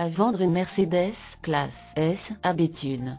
à vendre une Mercedes classe S à Béthune.